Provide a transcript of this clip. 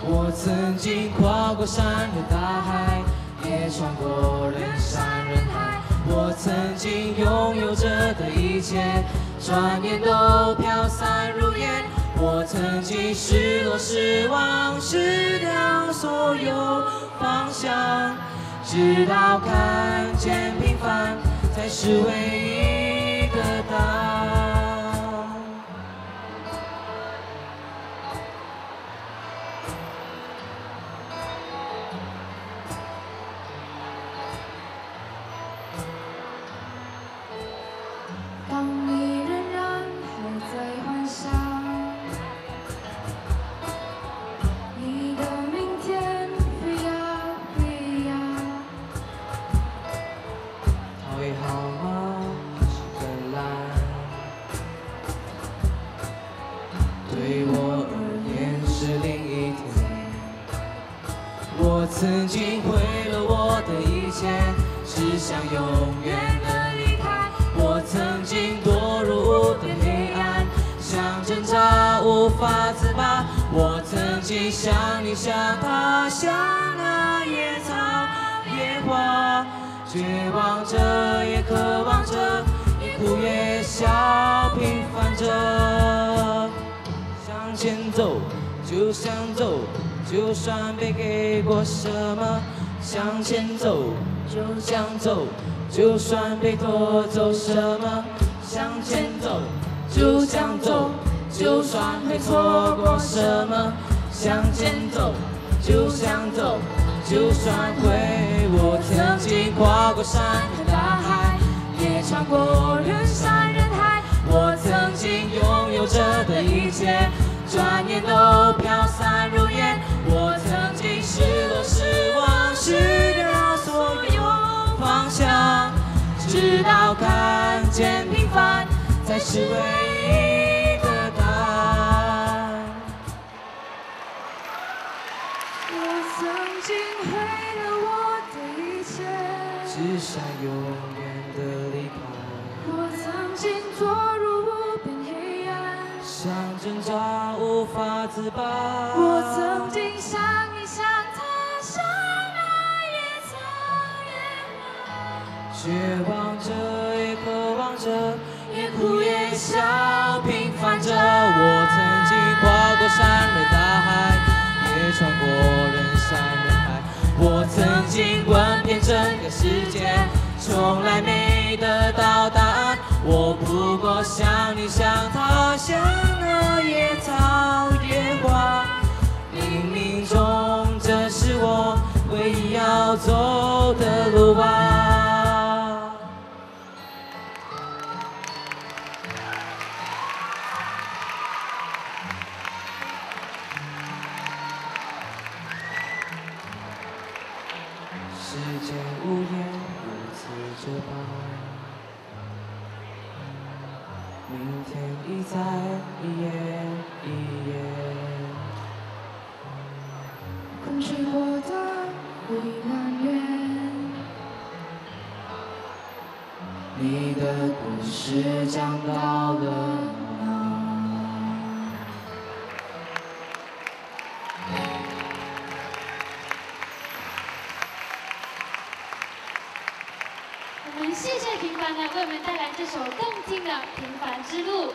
我曾经跨过山和大海，也穿过人山人海。我曾经拥有着的一切，转眼都飘散如烟。我曾经失落失望，失掉所有方向，直到看见平凡才是唯一的答案。曾经毁了我的一切，只想永远的离开。我曾经堕入无边黑暗，想挣扎无法自拔。我曾经像你像他，像那野草野花，绝望着也渴望着，也哭也笑，平凡着。向前走，就想走，就算被给过什么。向前走，就想走，就算被夺走什么。向前走，就想走，就算会错过什么。向前走，就想走，就算会。我曾经跨过山和大海，也穿过人山人海。我曾经拥有着的一切，转眼都飘散如烟。是唯一的答案。我曾经毁了我的一切，只想永远的离开，我曾经堕入无边黑暗，想挣扎无法自拔。我曾经像你像他，像那野草野花。绝望着，也渴望着，也哭笑，平凡着。我曾经跨过山和大海，也穿过人山人海。我曾经问遍整个世界，从来没得到答案。我不过像你像他，像那野草野花。冥冥中，这是我唯一要走的路吧。世间无言，如此这般。明天已在，一夜一夜。风吹过的回南园，你的故事讲到了哪谢谢平凡呢，为我们带来这首动听的《平凡之路》。